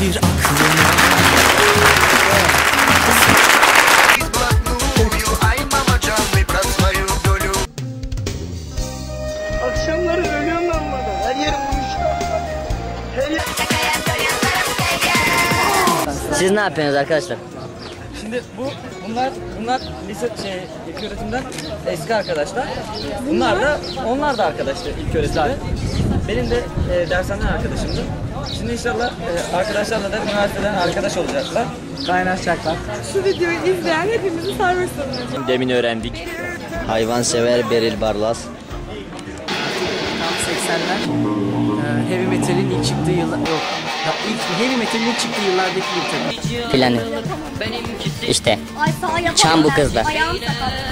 Bir aklına Akşamları ölüyorum ben. Her yerim uyuşuyor. Her yer... Siz ne yapıyorsunuz arkadaşlar? Şimdi bu bunlar bunlar lise şey, ilk öğretimden eski arkadaşlar. Bunlar da onlar da arkadaşlar ilk öğretimde. Benim de e, dershaneden arkadaşımdı. Şimdi inşallah e, arkadaşlarla da üniversiteden arkadaş olacaklar. Kaynaşacaklar. Şu videoyu izleyen hepimizi sarmış sanırım. Demin öğrendik. Hayvansever Beril Barlas. Tam 80'ler e, heavy metalin ilk çıktığı yıllar yok. Ya ilk heavy metalin ilk çıktığı yıllardaki ilk tabii. Planı. İşte. Ay. Çam bu kızlar. Ayağım sakat.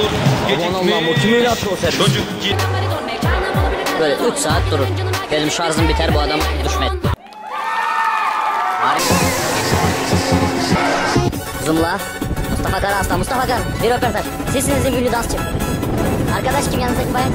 olur Aman Allah'ım o kim öyle attı o servis? Çocuk git Böyle 3 saat durur. Benim şarjım biter bu adam düşmez. Harika. Zoomla. Mustafa Kara hasta. Mustafa Kara bir röportaj. Sizsiniz ünlü dansçı. Arkadaş kim yanınızdaki bayan?